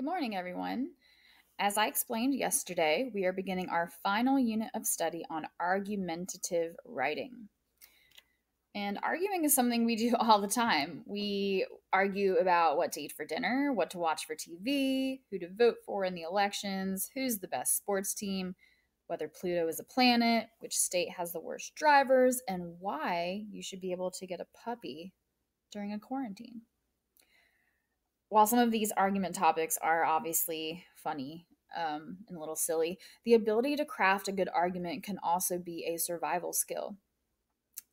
Good morning, everyone. As I explained yesterday, we are beginning our final unit of study on argumentative writing. And arguing is something we do all the time. We argue about what to eat for dinner, what to watch for TV, who to vote for in the elections, who's the best sports team, whether Pluto is a planet, which state has the worst drivers, and why you should be able to get a puppy during a quarantine. While some of these argument topics are obviously funny um, and a little silly, the ability to craft a good argument can also be a survival skill.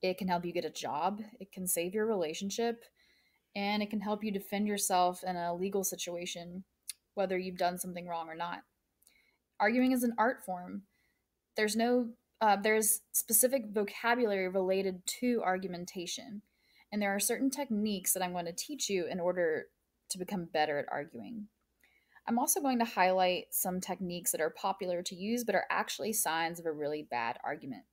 It can help you get a job, it can save your relationship, and it can help you defend yourself in a legal situation, whether you've done something wrong or not. Arguing is an art form. There's no uh, there's specific vocabulary related to argumentation, and there are certain techniques that I'm going to teach you in order to become better at arguing. I'm also going to highlight some techniques that are popular to use but are actually signs of a really bad argument.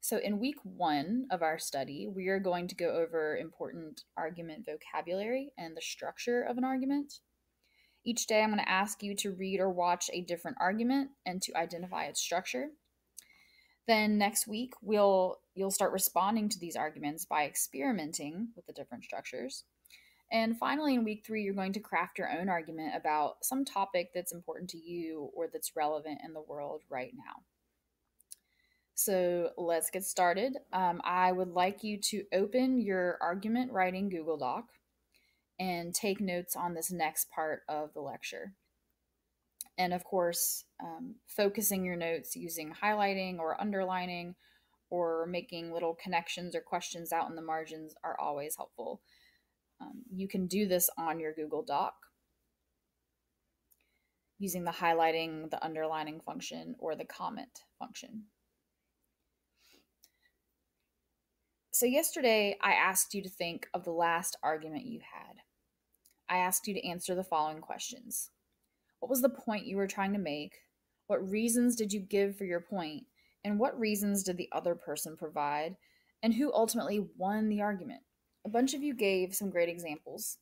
So, in week one of our study, we are going to go over important argument vocabulary and the structure of an argument. Each day, I'm going to ask you to read or watch a different argument and to identify its structure. Then next week, we'll you'll start responding to these arguments by experimenting with the different structures. And finally, in week three, you're going to craft your own argument about some topic that's important to you or that's relevant in the world right now. So let's get started. Um, I would like you to open your argument writing Google Doc and take notes on this next part of the lecture. And of course, um, focusing your notes using highlighting or underlining or making little connections or questions out in the margins are always helpful. Um, you can do this on your Google Doc using the highlighting, the underlining function, or the comment function. So, yesterday I asked you to think of the last argument you had. I asked you to answer the following questions What was the point you were trying to make? What reasons did you give for your point? And what reasons did the other person provide? And who ultimately won the argument? A bunch of you gave some great examples.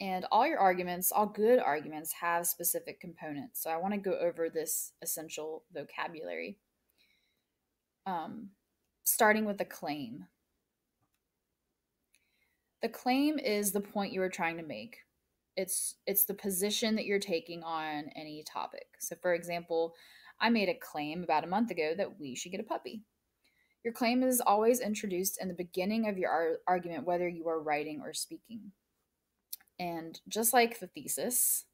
And all your arguments, all good arguments, have specific components. So I want to go over this essential vocabulary. Um, starting with the claim. The claim is the point you are trying to make. It's it's the position that you're taking on any topic. So for example, I made a claim about a month ago that we should get a puppy. Your claim is always introduced in the beginning of your ar- argument whether you are writing or speaking. And just like the thesis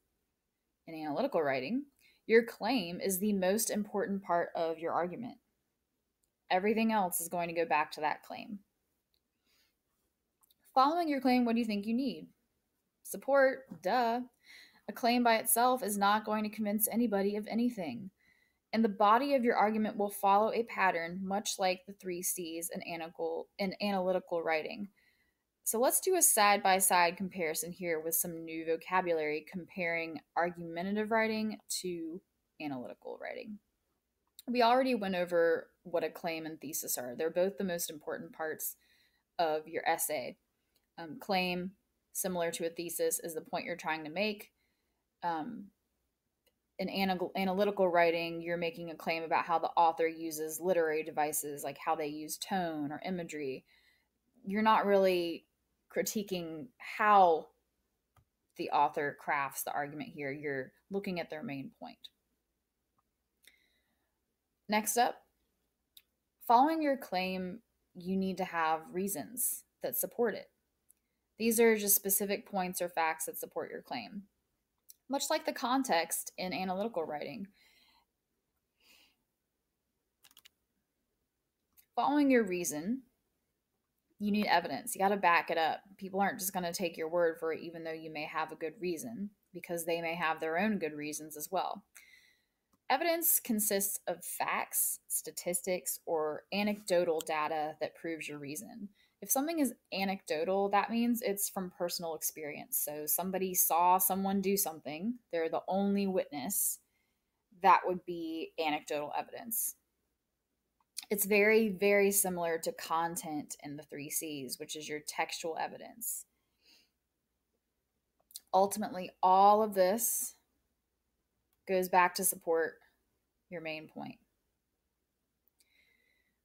in analytical writing, your claim is the most important part of your argument. Everything else is going to go back to that claim. Following your claim, what do you think you need? Support, duh. A claim by itself is not going to convince anybody of anything. And the body of your argument will follow a pattern much like the three C's in analytical, in analytical writing. So let's do a side by side comparison here with some new vocabulary comparing argumentative writing to analytical writing. We already went over what a claim and thesis are. They're both the most important parts of your essay. Um, claim, similar to a thesis, is the point you're trying to make. Um, in anal- analytical writing, you're making a claim about how the author uses literary devices, like how they use tone or imagery. You're not really critiquing how the author crafts the argument here. You're looking at their main point. Next up, following your claim, you need to have reasons that support it. These are just specific points or facts that support your claim. Much like the context in analytical writing. Following your reason, you need evidence. You got to back it up. People aren't just going to take your word for it, even though you may have a good reason, because they may have their own good reasons as well. Evidence consists of facts, statistics, or anecdotal data that proves your reason. If something is anecdotal, that means it's from personal experience. So somebody saw someone do something, they're the only witness. That would be anecdotal evidence. It's very, very similar to content in the three C's, which is your textual evidence. Ultimately, all of this goes back to support your main point.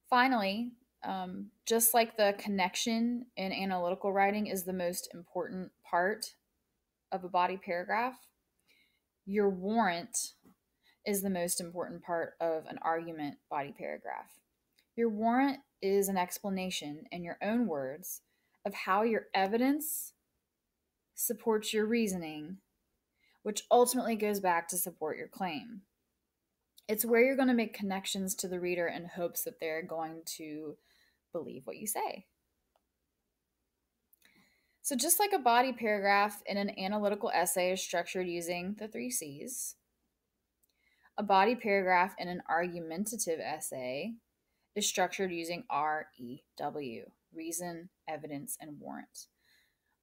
Finally, um, just like the connection in analytical writing is the most important part of a body paragraph, your warrant is the most important part of an argument body paragraph. Your warrant is an explanation in your own words of how your evidence supports your reasoning, which ultimately goes back to support your claim. It's where you're going to make connections to the reader in hopes that they're going to believe what you say. So, just like a body paragraph in an analytical essay is structured using the three C's, a body paragraph in an argumentative essay is structured using REW reason, evidence, and warrant.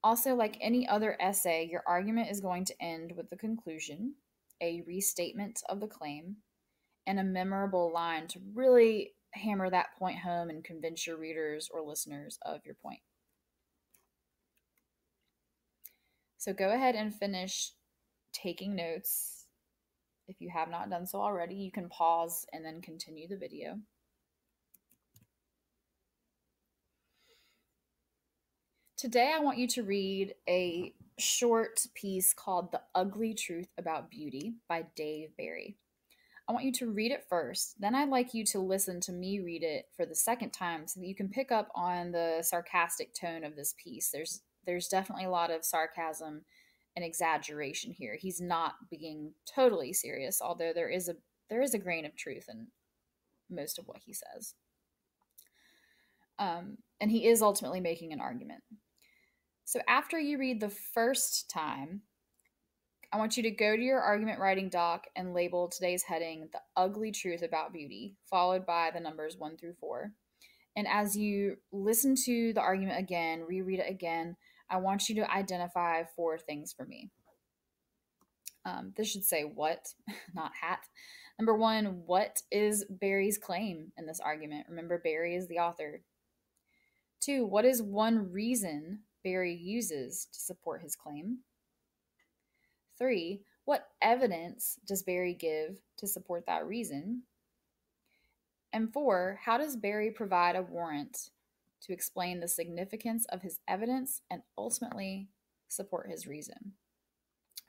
Also, like any other essay, your argument is going to end with the conclusion, a restatement of the claim, and a memorable line to really hammer that point home and convince your readers or listeners of your point. So go ahead and finish taking notes. If you have not done so already, you can pause and then continue the video. Today, I want you to read a short piece called The Ugly Truth About Beauty by Dave Barry. I want you to read it first. Then I'd like you to listen to me read it for the second time so that you can pick up on the sarcastic tone of this piece. There's there's definitely a lot of sarcasm and exaggeration here. He's not being totally serious, although there is a there is a grain of truth in most of what he says. Um, and he is ultimately making an argument. So after you read the first time, I want you to go to your argument writing doc and label today's heading The Ugly Truth About Beauty, followed by the numbers one through four. And as you listen to the argument again, reread it again, I want you to identify four things for me. Um, this should say what, not hat. Number one, what is Barry's claim in this argument? Remember, Barry is the author. Two, what is one reason Barry uses to support his claim? Three, what evidence does Barry give to support that reason? And four, how does Barry provide a warrant to explain the significance of his evidence and ultimately support his reason?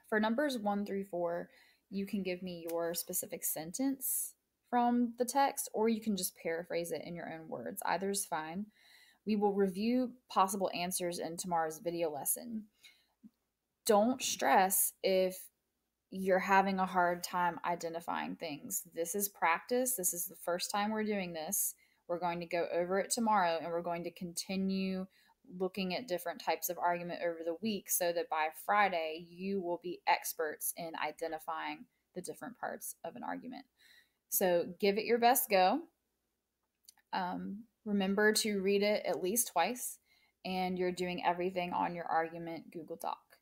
For numbers one through four, you can give me your specific sentence from the text, or you can just paraphrase it in your own words. Either is fine. We will review possible answers in tomorrow's video lesson don't stress if you're having a hard time identifying things. This is practice. This is the first time we're doing this. We're going to go over it tomorrow and we're going to continue looking at different types of argument over the week so that by Friday you will be experts in identifying the different parts of an argument. So give it your best go. Um, remember to read it at least twice, and you're doing everything on your argument Google Doc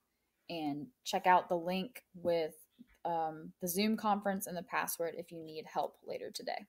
and check out the link with um, the Zoom conference and the password if you need help later today.